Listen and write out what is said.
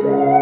Thank